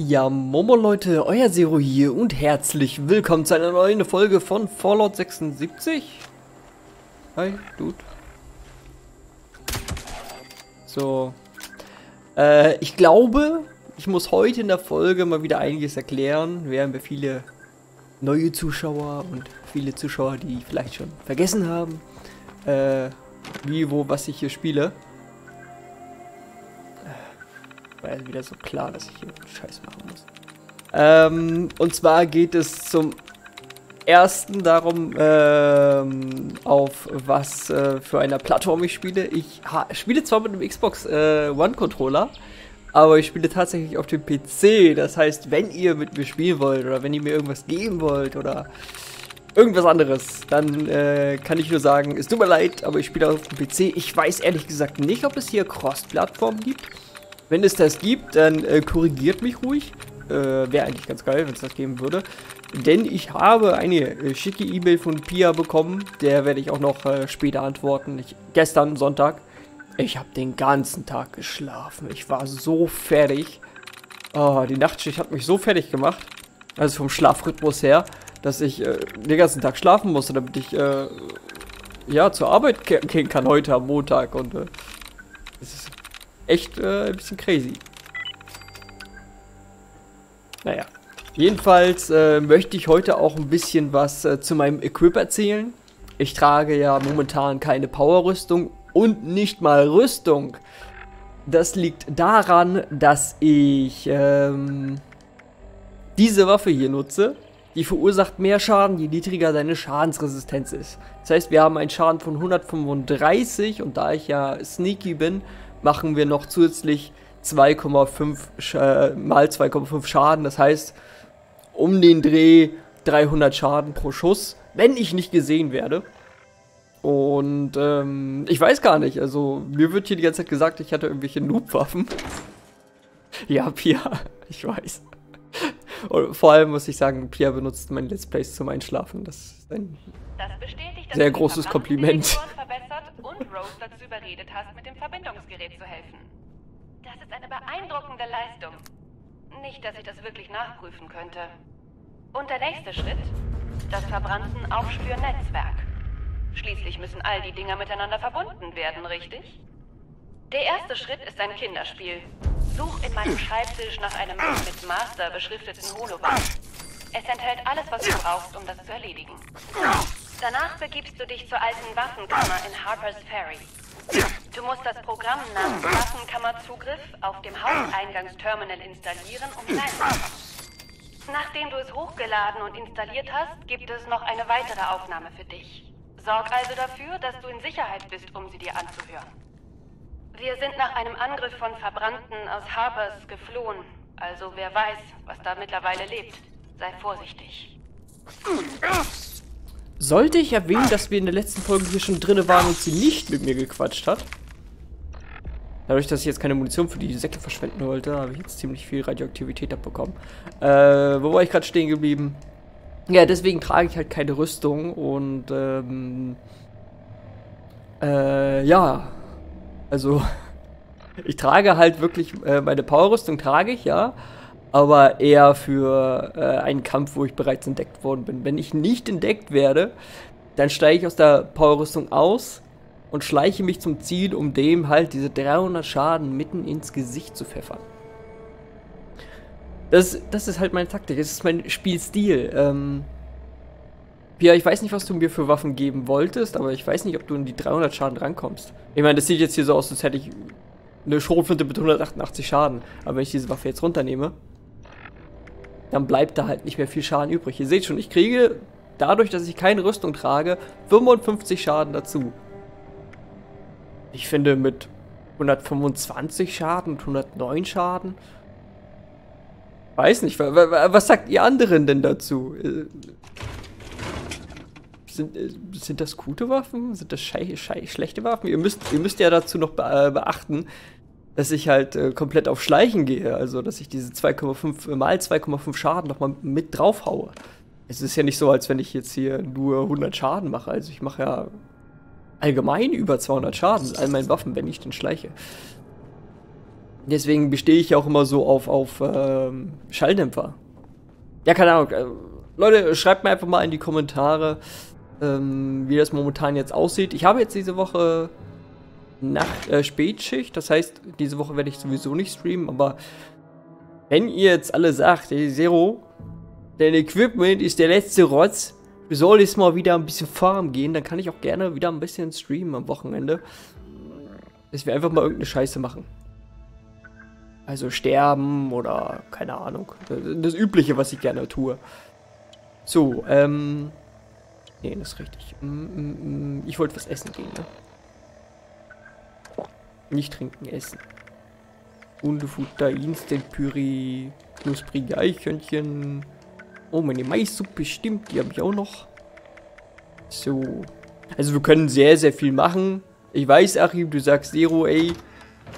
Ja, Momo Leute, euer Zero hier und herzlich willkommen zu einer neuen Folge von Fallout 76. Hi, Dude. So. Äh, ich glaube, ich muss heute in der Folge mal wieder einiges erklären. Wir haben ja viele neue Zuschauer und viele Zuschauer, die vielleicht schon vergessen haben, äh, wie, wo, was ich hier spiele. War ja wieder so klar, dass ich hier Scheiß machen muss. Ähm, und zwar geht es zum ersten darum, ähm, auf was äh, für einer Plattform ich spiele. Ich spiele zwar mit einem Xbox äh, One Controller, aber ich spiele tatsächlich auf dem PC. Das heißt, wenn ihr mit mir spielen wollt oder wenn ihr mir irgendwas geben wollt oder irgendwas anderes, dann äh, kann ich nur sagen, es tut mir leid, aber ich spiele auf dem PC. Ich weiß ehrlich gesagt nicht, ob es hier Cross-Plattform gibt. Wenn es das gibt, dann äh, korrigiert mich ruhig. Äh, Wäre eigentlich ganz geil, wenn es das geben würde. Denn ich habe eine äh, schicke E-Mail von Pia bekommen. Der werde ich auch noch äh, später antworten. Ich, gestern Sonntag. Ich habe den ganzen Tag geschlafen. Ich war so fertig. Oh, die Nachtschicht hat mich so fertig gemacht. Also vom Schlafrhythmus her, dass ich äh, den ganzen Tag schlafen musste, damit ich äh, ja zur Arbeit gehen kann heute am Montag. Und es ist echt äh, ein bisschen crazy. Naja. Jedenfalls äh, möchte ich heute auch ein bisschen was äh, zu meinem Equip erzählen. Ich trage ja momentan keine Power-Rüstung und nicht mal Rüstung. Das liegt daran, dass ich ähm, diese Waffe hier nutze. Die verursacht mehr Schaden, je niedriger deine Schadensresistenz ist. Das heißt, wir haben einen Schaden von 135 und da ich ja sneaky bin, machen wir noch zusätzlich 2,5 äh, mal 2,5 Schaden. Das heißt, um den Dreh 300 Schaden pro Schuss, wenn ich nicht gesehen werde. Und ähm, ich weiß gar nicht, also mir wird hier die ganze Zeit gesagt, ich hatte irgendwelche Noob-Waffen. ja, Pia, ich weiß. Und vor allem muss ich sagen, Pia benutzt meine Let's Plays zum Einschlafen. Das ist ein das sehr großes Kompliment und Rose dazu überredet hast, mit dem Verbindungsgerät zu helfen. Das ist eine beeindruckende Leistung. Nicht, dass ich das wirklich nachprüfen könnte. Und der nächste Schritt? Das verbrannten Aufspürnetzwerk. Schließlich müssen all die Dinger miteinander verbunden werden, richtig? Der erste Schritt ist ein Kinderspiel. Such in meinem Schreibtisch nach einem mit Master beschrifteten Hologramm. Es enthält alles, was du brauchst, um das zu erledigen. Danach begibst du dich zur alten Waffenkammer in Harper's Ferry. Du musst das Programm namens Waffenkammerzugriff auf dem Haupteingangsterminal installieren, um hineinzukommen. Nachdem du es hochgeladen und installiert hast, gibt es noch eine weitere Aufnahme für dich. Sorg also dafür, dass du in Sicherheit bist, um sie dir anzuhören. Wir sind nach einem Angriff von Verbrannten aus Harpers geflohen, also wer weiß, was da mittlerweile lebt. Sei vorsichtig. Sollte ich erwähnen, dass wir in der letzten Folge hier schon drinne waren und sie nicht mit mir gequatscht hat? Dadurch, dass ich jetzt keine Munition für die Säcke verschwenden wollte, habe ich jetzt ziemlich viel Radioaktivität abbekommen. Äh, wo war ich gerade stehen geblieben? Ja, deswegen trage ich halt keine Rüstung und, ähm, äh, ja. Also, ich trage halt wirklich, äh, meine Powerrüstung trage ich, ja aber eher für äh, einen Kampf, wo ich bereits entdeckt worden bin. Wenn ich nicht entdeckt werde, dann steige ich aus der Powerrüstung aus und schleiche mich zum Ziel, um dem halt diese 300 Schaden mitten ins Gesicht zu pfeffern. Das, das ist halt meine Taktik, das ist mein Spielstil. Ähm, ja, ich weiß nicht, was du mir für Waffen geben wolltest, aber ich weiß nicht, ob du in die 300 Schaden rankommst. Ich meine, das sieht jetzt hier so aus, als hätte ich eine Schrotflinte mit 188 Schaden. Aber wenn ich diese Waffe jetzt runternehme, dann bleibt da halt nicht mehr viel Schaden übrig. Ihr seht schon, ich kriege dadurch, dass ich keine Rüstung trage, 55 Schaden dazu. Ich finde mit 125 Schaden und 109 Schaden. Weiß nicht, was sagt ihr anderen denn dazu? Äh, sind, äh, sind das gute Waffen? Sind das schlechte Waffen? Ihr müsst, ihr müsst ja dazu noch äh, beachten, dass ich halt äh, komplett auf Schleichen gehe. Also, dass ich diese 2,5 äh, mal 2,5 Schaden nochmal mit drauf haue. Es ist ja nicht so, als wenn ich jetzt hier nur 100 Schaden mache. Also, ich mache ja allgemein über 200 Schaden mit all meinen Waffen, wenn ich den schleiche. Deswegen bestehe ich ja auch immer so auf, auf ähm, Schalldämpfer. Ja, keine Ahnung. Äh, Leute, schreibt mir einfach mal in die Kommentare, ähm, wie das momentan jetzt aussieht. Ich habe jetzt diese Woche Nacht, äh, Spätschicht. Das heißt, diese Woche werde ich sowieso nicht streamen. Aber wenn ihr jetzt alle sagt, ey, Zero, dein Equipment ist der letzte Rotz, wir sollen jetzt mal wieder ein bisschen farmen gehen, dann kann ich auch gerne wieder ein bisschen streamen am Wochenende. Dass wir einfach mal irgendeine Scheiße machen. Also sterben oder keine Ahnung. Das Übliche, was ich gerne tue. So, ähm. Nee, das ist richtig. Mm, mm, mm. Ich wollte was essen gehen, ne? Nicht trinken, essen. Hundefutter, Instant Püree, knusprige Eichhörnchen. Oh, meine Maissuppe stimmt, die habe ich auch noch. So. Also wir können sehr, sehr viel machen. Ich weiß, Achim, du sagst Zero, ey.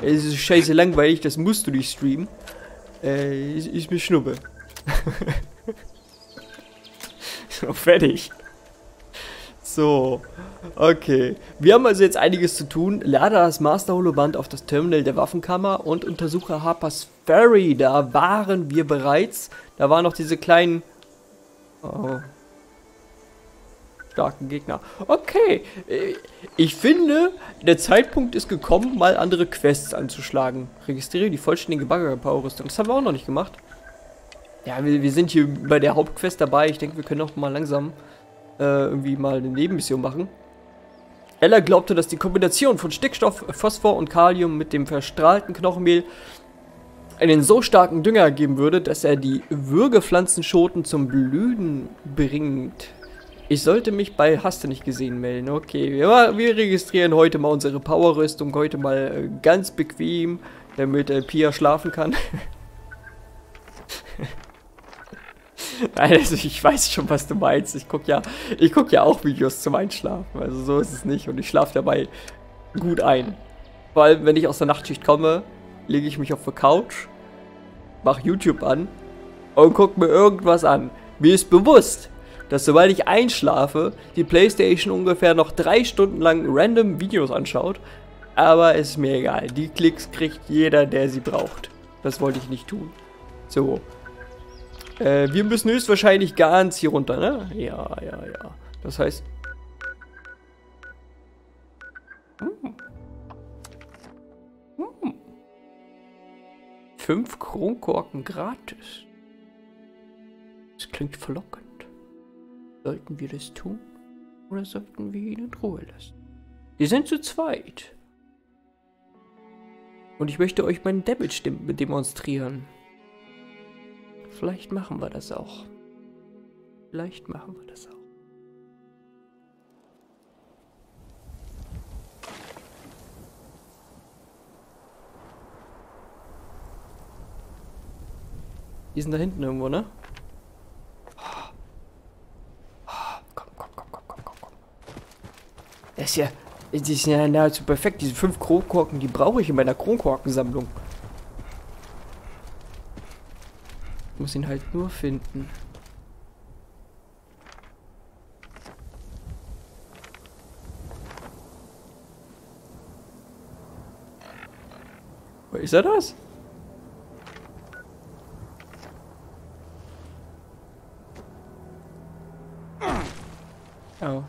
Es ist scheiße langweilig, das musst du nicht streamen. Äh, ist, ist mir Schnuppe. so, fertig. So, okay. Wir haben also jetzt einiges zu tun. Lade das Master Holoband auf das Terminal der Waffenkammer und untersuche Harper's Ferry. Da waren wir bereits. Da waren noch diese kleinen... Oh, starken Gegner. Okay, äh, ich finde, der Zeitpunkt ist gekommen, mal andere Quests anzuschlagen. Registriere die vollständige Bagger-Power-Rüstung. Das haben wir auch noch nicht gemacht. Ja, wir, wir sind hier bei der Hauptquest dabei. Ich denke, wir können auch mal langsam äh, irgendwie mal eine Nebenmission machen. Ella glaubte, dass die Kombination von Stickstoff, Phosphor und Kalium mit dem verstrahlten Knochenmehl einen so starken Dünger geben würde, dass er die Würgepflanzenschoten zum Blühen bringt. Ich sollte mich bei Hast du nicht gesehen melden. Okay, wir, wir registrieren heute mal unsere Powerrüstung. Heute mal äh, ganz bequem, damit äh, Pia schlafen kann. Nein, also ich weiß schon, was du meinst. Ich gucke ja, guck ja auch Videos zum Einschlafen. Also so ist es nicht. Und ich schlafe dabei gut ein. Vor allem, wenn ich aus der Nachtschicht komme, lege ich mich auf der Couch, mache YouTube an und gucke mir irgendwas an. Mir ist bewusst, dass sobald ich einschlafe, die Playstation ungefähr noch drei Stunden lang random Videos anschaut. Aber ist mir egal. Die Klicks kriegt jeder, der sie braucht. Das wollte ich nicht tun. So. Äh, wir müssen höchstwahrscheinlich ganz hier runter, ne? Ja, ja, ja. Das heißt... Hm. Hm. Fünf Kronkorken gratis. Das klingt verlockend. Sollten wir das tun? Oder sollten wir ihn in Ruhe lassen? Wir sind zu zweit. Und ich möchte euch meinen Damage demonstrieren. Vielleicht machen wir das auch. Vielleicht machen wir das auch. Die sind da hinten irgendwo, ne? Das ist ja, das ist ja nahezu perfekt. Diese fünf Kronkorken, die brauche ich in meiner Kronkorkensammlung. Muss ihn halt nur finden. Wo ist er das? Oh.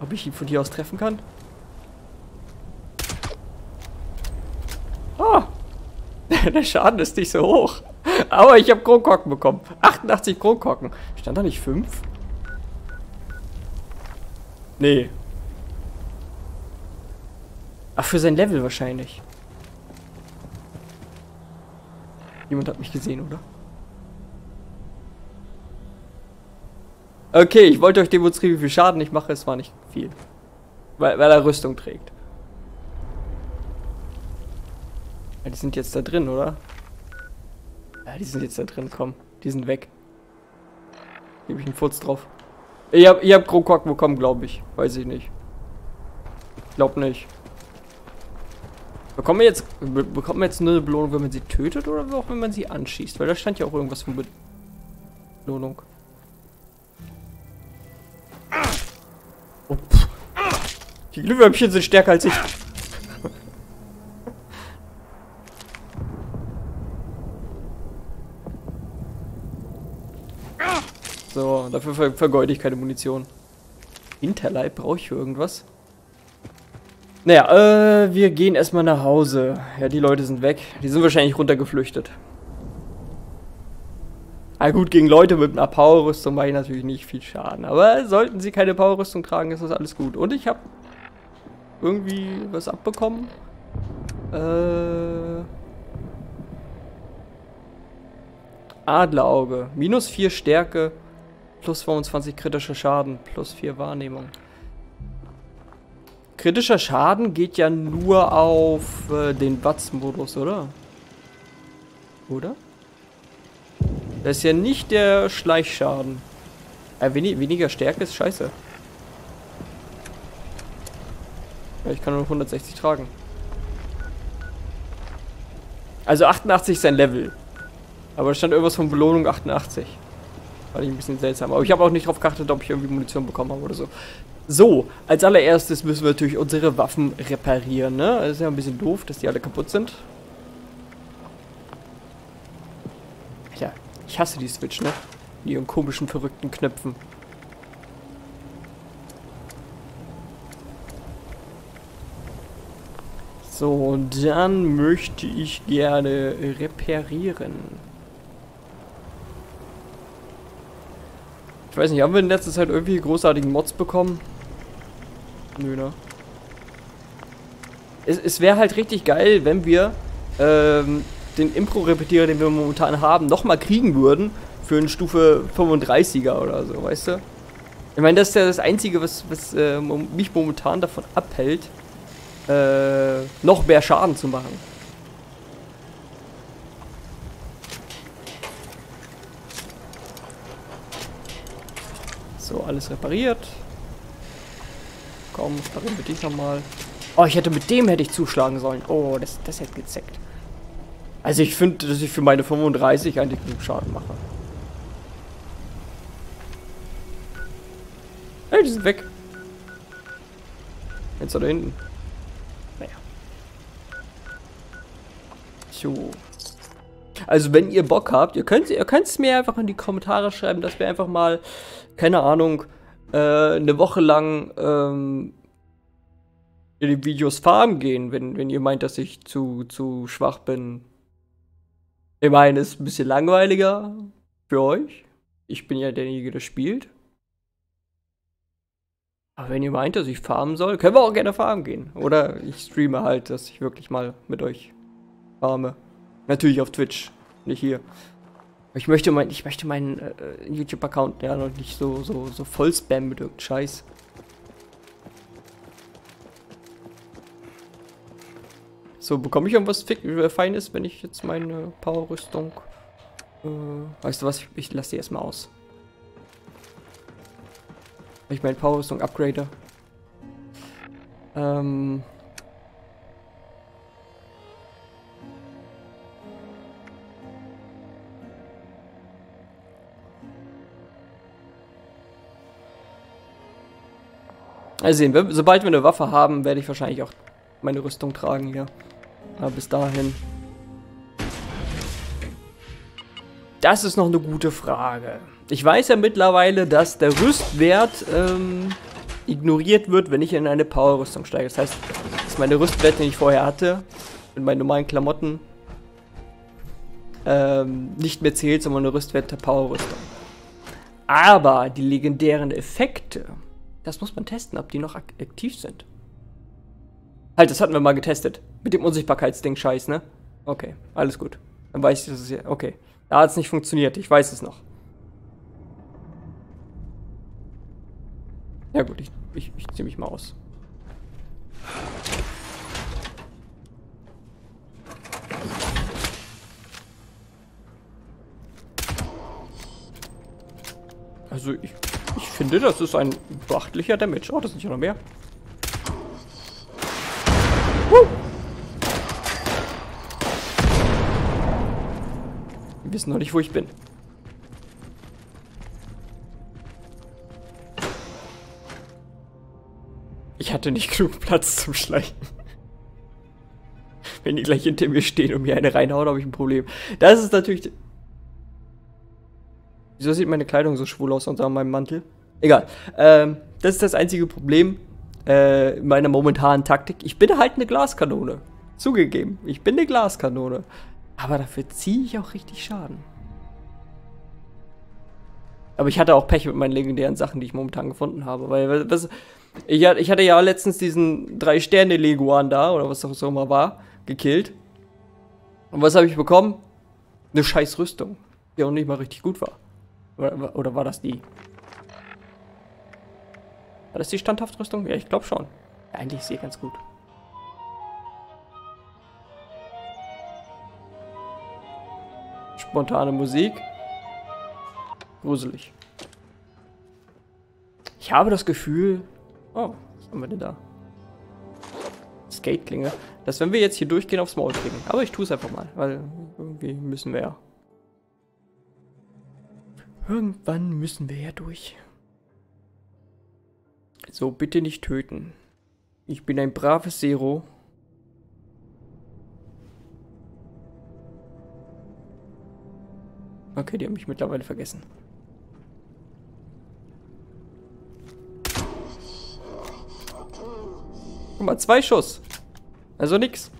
Ob ich ihn von hier aus treffen kann? Oh! Der Schaden ist nicht so hoch. Aber ich habe Kronkorken bekommen. 88 Kronkorken. Stand da nicht 5? Nee. Ach, für sein Level wahrscheinlich. Jemand hat mich gesehen, oder? Okay, ich wollte euch demonstrieren, wie viel Schaden ich mache. Es war nicht viel. Weil, weil er Rüstung trägt. Ja, die sind jetzt da drin, oder? Ja, die sind jetzt da drin. Komm, die sind weg. Gebe ich einen Furz drauf. Ihr habt, ihr habt Krokok bekommen, glaube ich. Weiß ich nicht. Glaub nicht. Bekommen wir jetzt, bekommen wir jetzt eine Belohnung, wenn man sie tötet oder auch wenn man sie anschießt? Weil da stand ja auch irgendwas von Belohnung. Die Glühwürmchen sind stärker als ich. So, dafür ver vergeude ich keine Munition. Hinterleib brauche ich für irgendwas. Naja, äh, wir gehen erstmal nach Hause. Ja, die Leute sind weg. Die sind wahrscheinlich runtergeflüchtet. Ah gut, gegen Leute mit einer Powerrüstung mache ich natürlich nicht viel Schaden. Aber sollten sie keine Powerrüstung tragen, ist das alles gut. Und ich habe irgendwie was abbekommen. Äh... Adlerauge. Minus 4 Stärke. Plus 25 kritischer Schaden. Plus 4 Wahrnehmung. Kritischer Schaden geht ja nur auf äh, den Watts-Modus, oder? Oder? Das ist ja nicht der Schleichschaden. Äh, wenig, weniger Stärke ist scheiße. Ja, ich kann nur 160 tragen. Also 88 ist sein Level. Aber es stand irgendwas von Belohnung 88. Fand ich ein bisschen seltsam. Aber ich habe auch nicht drauf geachtet, ob ich irgendwie Munition bekommen habe oder so. So, als allererstes müssen wir natürlich unsere Waffen reparieren, ne? Das ist ja ein bisschen doof, dass die alle kaputt sind. Ja, ich hasse die Switch, ne? Die ihren komischen, verrückten Knöpfen. So, dann möchte ich gerne reparieren. Ich weiß nicht, haben wir in letzter Zeit irgendwie großartigen Mods bekommen? Nö, ne? Es, es wäre halt richtig geil, wenn wir ähm, den Impro-Repetierer, den wir momentan haben, nochmal kriegen würden für eine Stufe 35er oder so, weißt du? Ich meine, das ist ja das Einzige, was, was äh, mich momentan davon abhält, äh, noch mehr Schaden zu machen. So, alles repariert. Komm, reparieren wir dich nochmal. Oh, ich hätte mit dem hätte ich zuschlagen sollen. Oh, das, das hätte gezeckt. Also ich finde, dass ich für meine 35 eigentlich genug Schaden mache. Hey, die sind weg. Jetzt da hinten. So. Also wenn ihr Bock habt, ihr könnt es mir einfach in die Kommentare schreiben, dass wir einfach mal, keine Ahnung, äh, eine Woche lang ähm, in die Videos farmen gehen, wenn, wenn ihr meint, dass ich zu, zu schwach bin. Ich meine, ist ein bisschen langweiliger für euch. Ich bin ja derjenige, der spielt. Aber wenn ihr meint, dass ich farmen soll, können wir auch gerne farmen gehen. Oder ich streame halt, dass ich wirklich mal mit euch farme. Natürlich auf Twitch, nicht hier. Ich möchte, mein, ich möchte meinen äh, YouTube-Account ja noch nicht so, so, so voll spammen mit irgendeinem Scheiß. So, bekomme ich irgendwas äh, Feines, wenn ich jetzt meine Power-Rüstung... Äh, weißt du was, ich, ich lasse die erstmal aus. Wenn ich meine Power-Rüstung upgrade. Ähm... Also sehen wir, sobald wir eine Waffe haben, werde ich wahrscheinlich auch meine Rüstung tragen hier. Aber bis dahin. Das ist noch eine gute Frage. Ich weiß ja mittlerweile, dass der Rüstwert ähm, ignoriert wird, wenn ich in eine Power-Rüstung steige. Das heißt, dass meine Rüstwerte, die ich vorher hatte, mit meinen normalen Klamotten, ähm, nicht mehr zählt, sondern eine Rüstwert der Power-Rüstung. Aber die legendären Effekte, das muss man testen, ob die noch ak aktiv sind. Halt, das hatten wir mal getestet. Mit dem Unsichtbarkeitsding Scheiß, ne? Okay, alles gut. Dann weiß ich, dass es hier. Okay. Da hat es nicht funktioniert, ich weiß es noch. Ja gut, ich, ich, ich ziehe mich mal aus. Also ich, ich finde, das ist ein beachtlicher Damage. Oh, das sind ja noch mehr. Woo! Wir wissen noch nicht, wo ich bin. Ich hatte nicht genug Platz zum Schleichen. Wenn die gleich hinter mir stehen und mir eine reinhauen, habe ich ein Problem. Das ist natürlich... Wieso sieht meine Kleidung so schwul aus unter meinem Mantel? Egal. Ähm, das ist das einzige Problem äh, in meiner momentanen Taktik. Ich bin halt eine Glaskanone. Zugegeben. Ich bin eine Glaskanone. Aber dafür ziehe ich auch richtig Schaden. Aber ich hatte auch Pech mit meinen legendären Sachen, die ich momentan gefunden habe. Weil, was, ich, ich hatte ja letztens diesen 3-Sterne-Leguan da, oder was auch immer war, gekillt. Und was habe ich bekommen? Eine scheiß Rüstung, die auch nicht mal richtig gut war. Oder, oder war das die? War das die Standhaftrüstung? Ja, ich glaube schon. Eigentlich ist sie ganz gut. Spontane Musik. Gruselig. Ich habe das Gefühl... Oh, was haben wir denn da? Skate-Klinge. Dass wenn wir jetzt hier durchgehen, aufs Maul kriegen. Aber ich tue es einfach mal, weil irgendwie müssen wir ja. Irgendwann müssen wir ja durch. So, bitte nicht töten. Ich bin ein braves Zero. Okay, die haben mich mittlerweile vergessen. Guck mal, zwei Schuss. Also nix.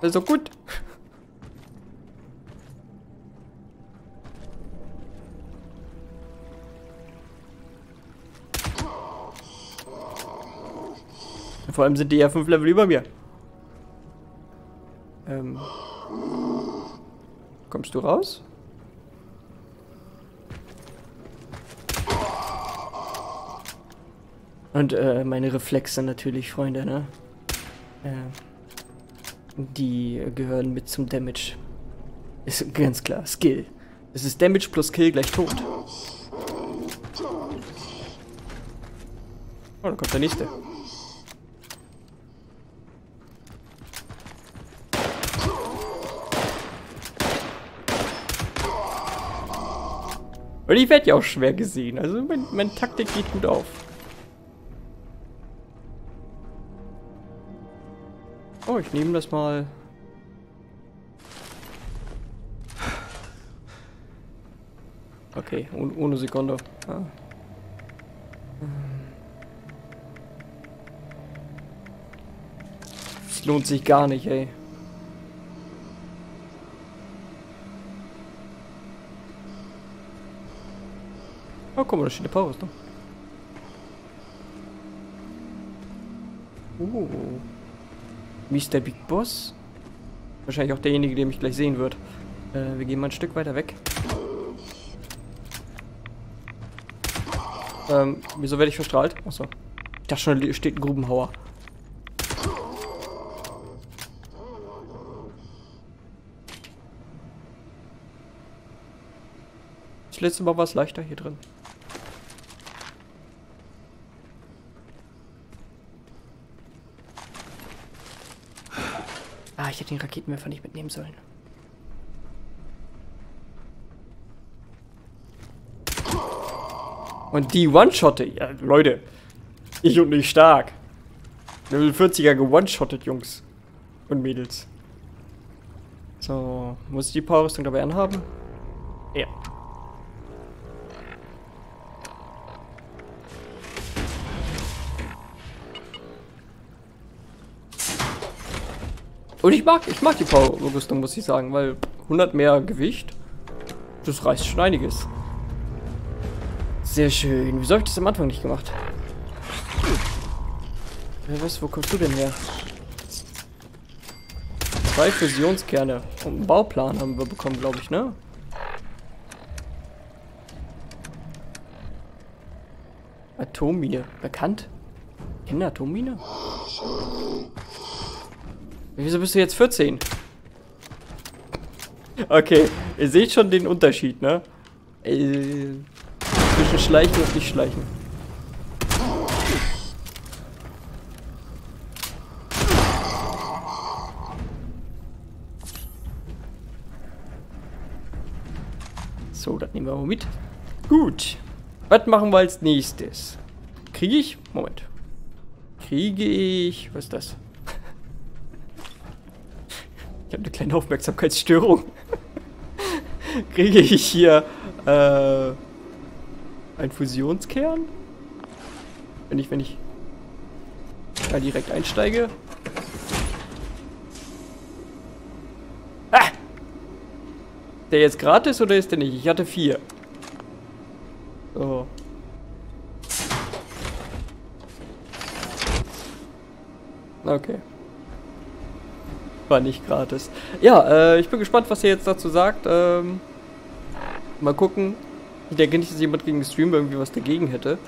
Also gut. Vor allem sind die ja fünf Level über mir. Ähm. Kommst du raus? Und äh, meine Reflexe natürlich, Freunde, ne? Äh, die gehören mit zum Damage. Ist ganz klar, Skill. Es ist Damage plus Kill gleich tot. Oh, dann kommt der nächste. Und ich werde ja auch schwer gesehen. Also mein, mein Taktik geht gut auf. Oh, ich nehme das mal. Okay, un ohne Sekunde. Ah. Es lohnt sich gar nicht, ey. Oh, guck mal, da steht eine Powerrüstung. Uh. Mr. Big Boss. Wahrscheinlich auch derjenige, der mich gleich sehen wird. Äh, wir gehen mal ein Stück weiter weg. Ähm, wieso werde ich verstrahlt? Achso. Ich dachte schon, da steht ein Grubenhauer. Das letzte Mal war es leichter hier drin. Ich hätte den Raketenwerfer nicht mitnehmen sollen. Und die One-Shotte. Ja, Leute. Ich und nicht stark. Level 40er ge-one-shottet, Jungs. Und Mädels. So, muss ich die Powerrüstung dabei anhaben? Und ich mag, ich mag die Power-Rüstung, muss ich sagen, weil 100 mehr Gewicht, das reißt schon einiges. Sehr schön. Wieso habe ich das am Anfang nicht gemacht? Wer weiß, wo kommst du denn her? Zwei Fusionskerne. Und einen Bauplan haben wir bekommen, glaube ich, ne? Atommine. Bekannt? Kennen Atommine? Wieso bist du jetzt 14? Okay, ihr seht schon den Unterschied, ne? Äh, zwischen Schleichen und nicht Schleichen. So, das nehmen wir mal mit. Gut. Was machen wir als nächstes? Kriege ich? Moment. Kriege ich... Was ist das? Habe eine kleine Aufmerksamkeitsstörung. Kriege ich hier äh, einen Fusionskern? Wenn ich, wenn ich da direkt einsteige. Ah! Der jetzt gratis oder ist der nicht? Ich hatte vier. So. Okay. War nicht gratis. Ja, äh, ich bin gespannt, was ihr jetzt dazu sagt. Ähm, mal gucken. Ich denke nicht, dass jemand gegen Stream irgendwie was dagegen hätte.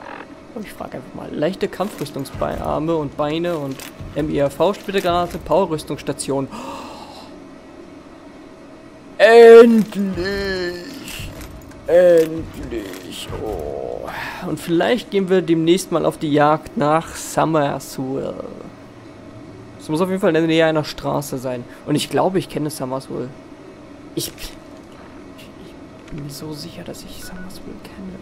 Aber ich frage einfach mal. Leichte Kampfrüstungsarme und Beine und MIRV-Splittergranate, Powerrüstungsstation. Endlich! Endlich! Oh. Und vielleicht gehen wir demnächst mal auf die Jagd nach Summerswell. Es muss auf jeden Fall in der Nähe einer Straße sein. Und ich glaube, ich kenne Summerswell. Ich, ich, bin mir so sicher, dass ich Summerswell kenne.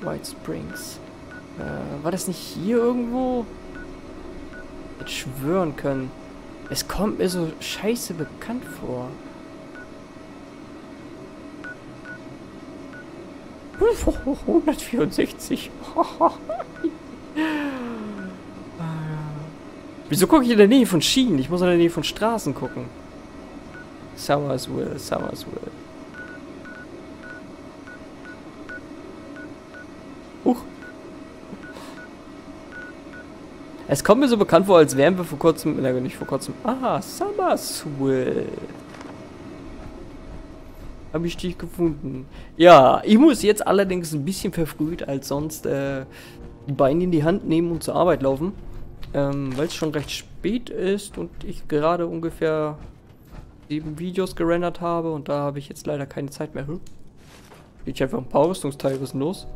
White Springs. Äh, war das nicht hier irgendwo? Hätte schwören können. Es kommt mir so scheiße bekannt vor. 164. Wieso gucke ich in der Nähe von Schienen? Ich muss in der Nähe von Straßen gucken. Summersville, Summersville. Huch. Es kommt mir so bekannt vor, als wären wir vor kurzem, nein, nicht vor kurzem. Ah, Summersville. Habe ich dich gefunden. Ja, ich muss jetzt allerdings ein bisschen verfrüht als sonst äh, die Beine in die Hand nehmen und zur Arbeit laufen. Ähm, Weil es schon recht spät ist und ich gerade ungefähr sieben Videos gerendert habe und da habe ich jetzt leider keine Zeit mehr. Hm? Geht einfach ein paar Rüstungsteile, los?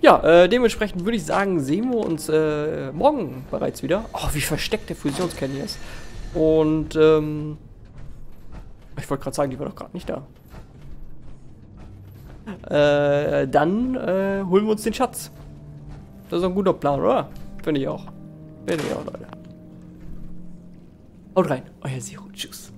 Ja, äh, dementsprechend würde ich sagen, sehen wir uns äh, morgen bereits wieder. Oh, wie versteckt der Fusionskern hier ist. Und, ähm, ich wollte gerade sagen, die war doch gerade nicht da. Äh, dann äh, holen wir uns den Schatz. Das ist ein guter Plan, oder? Finde ich auch. Finde ich auch, Leute. Haut rein, euer Zero. Tschüss.